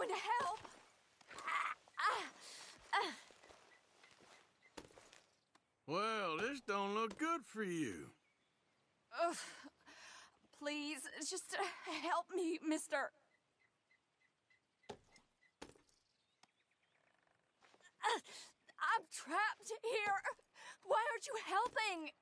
going to help. Well, this don't look good for you. Ugh. Please, just help me, mister. I'm trapped here. Why aren't you helping?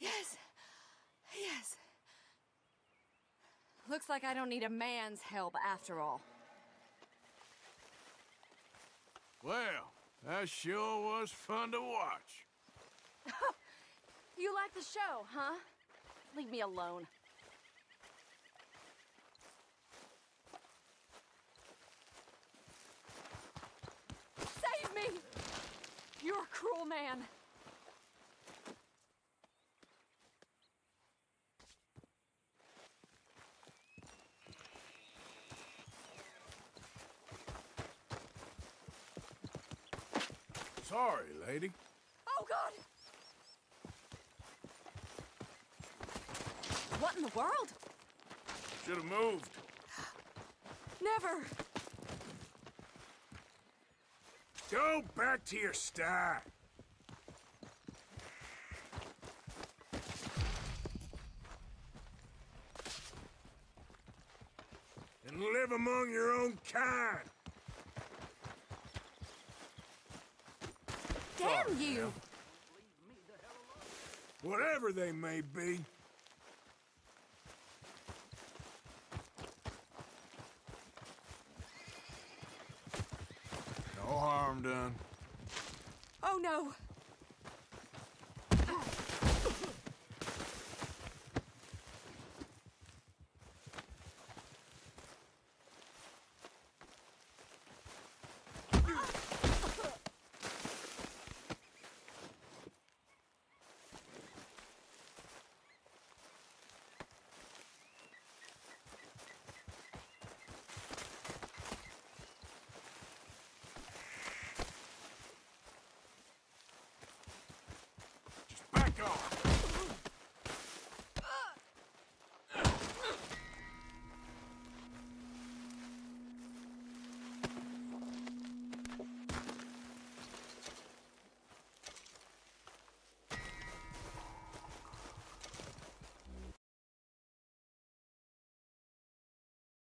Yes. Yes. Looks like I don't need a man's help after all. Well, that sure was fun to watch. You like the show, huh? Leave me alone. Save me! You're a cruel man. Sorry, lady. Oh, God! What in the world? Should have moved. Never! Go back to your sty. And live among your own kind. Damn you! Whatever they may be. No harm done. Oh no!